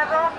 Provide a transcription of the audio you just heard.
several